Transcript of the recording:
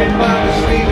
me by the